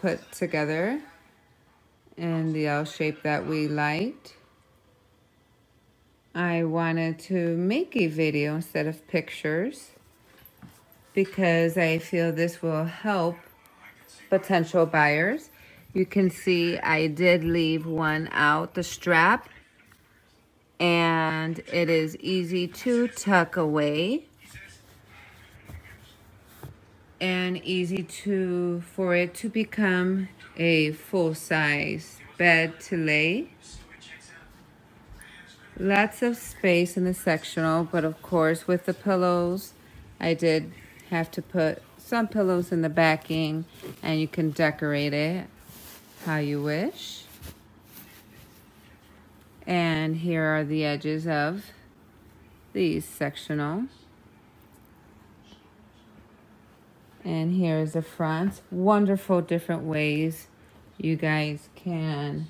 put together in the L shape that we liked. I wanted to make a video instead of pictures because I feel this will help potential buyers. You can see I did leave one out, the strap, and it is easy to tuck away and easy to for it to become a full-size bed to lay. Lots of space in the sectional, but of course with the pillows, I did have to put some pillows in the backing and you can decorate it how you wish. And here are the edges of these sectional. And here's the front. Wonderful different ways you guys can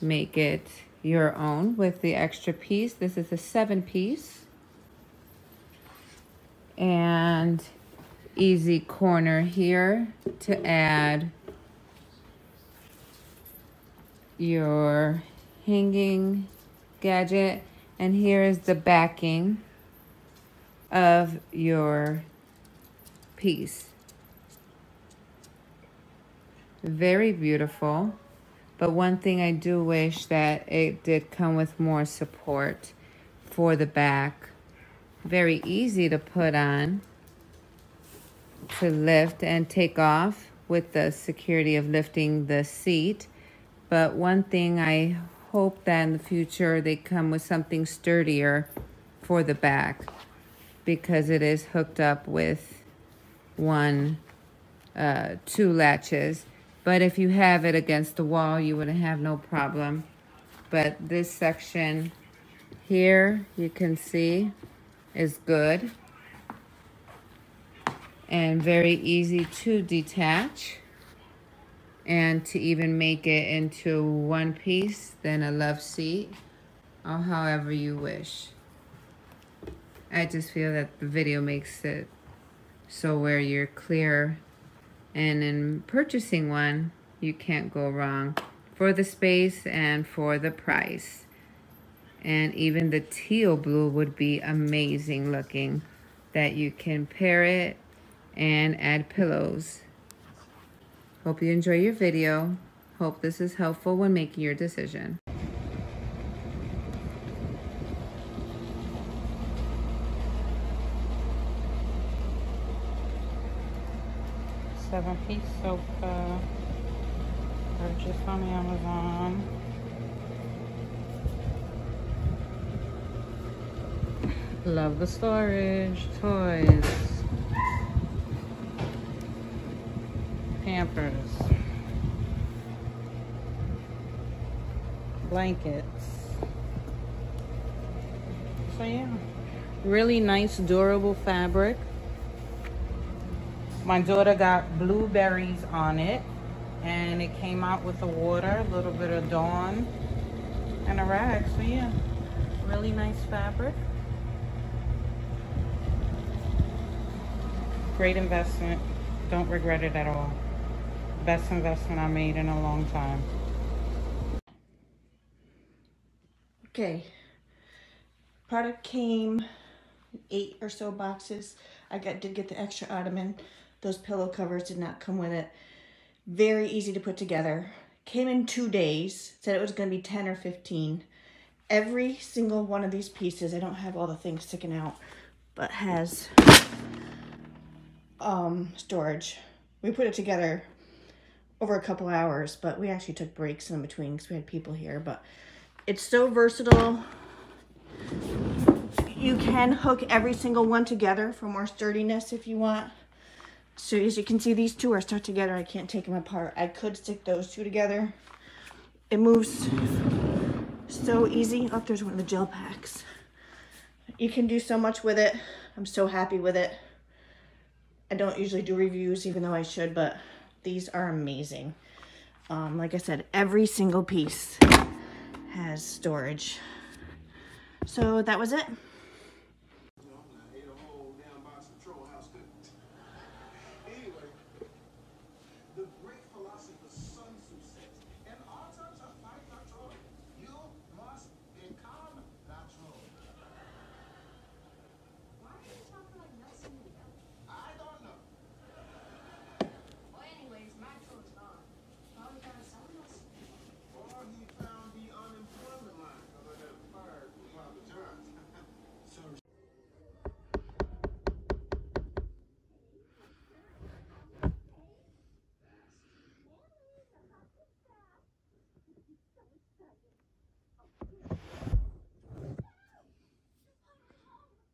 make it your own with the extra piece. This is a seven piece. And easy corner here to add your hanging gadget. And here is the backing of your piece. Very beautiful. But one thing I do wish that it did come with more support for the back. Very easy to put on, to lift and take off with the security of lifting the seat. But one thing I hope that in the future they come with something sturdier for the back because it is hooked up with one, uh, two latches but if you have it against the wall, you wouldn't have no problem. But this section here, you can see, is good. And very easy to detach. And to even make it into one piece, then a love seat. Or however you wish. I just feel that the video makes it so where you're clear and in purchasing one, you can't go wrong for the space and for the price. And even the teal blue would be amazing looking that you can pair it and add pillows. Hope you enjoy your video. Hope this is helpful when making your decision. Seven piece sofa purchased uh, on Amazon. Love the storage, toys, Pampers, blankets. So yeah, really nice durable fabric. My daughter got blueberries on it and it came out with the water, a little bit of Dawn and a rag. So yeah, really nice fabric. Great investment. Don't regret it at all. Best investment I made in a long time. Okay. Product came eight or so boxes. I got did get the extra ottoman. Those pillow covers did not come with it. Very easy to put together. Came in two days. Said it was going to be 10 or 15. Every single one of these pieces, I don't have all the things sticking out, but has um, storage. We put it together over a couple hours, but we actually took breaks in between because we had people here. But it's so versatile. You can hook every single one together for more sturdiness if you want. So as you can see, these two are stuck together. I can't take them apart. I could stick those two together. It moves so easy. Oh, there's one of the gel packs. You can do so much with it. I'm so happy with it. I don't usually do reviews, even though I should, but these are amazing. Um, like I said, every single piece has storage. So that was it.